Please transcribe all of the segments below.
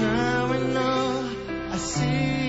Now I know I see.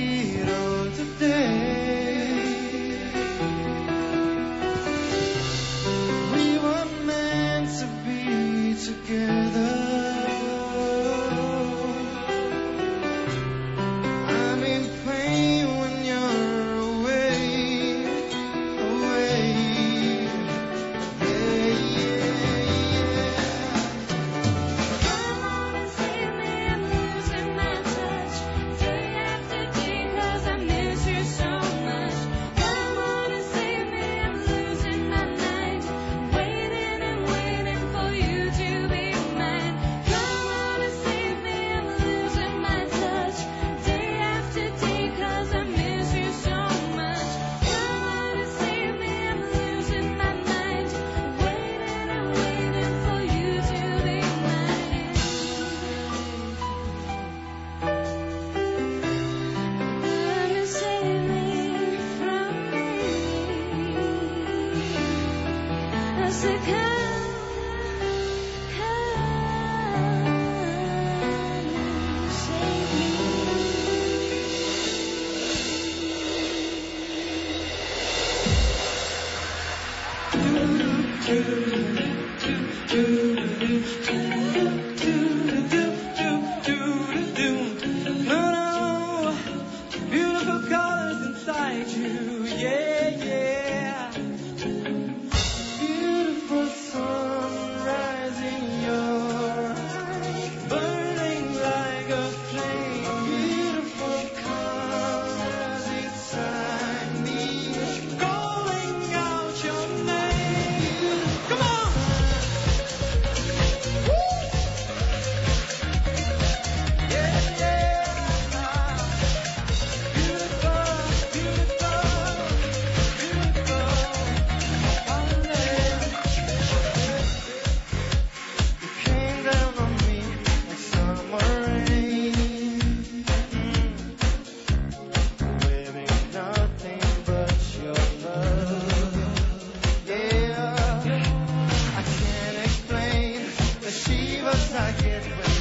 buzz I get when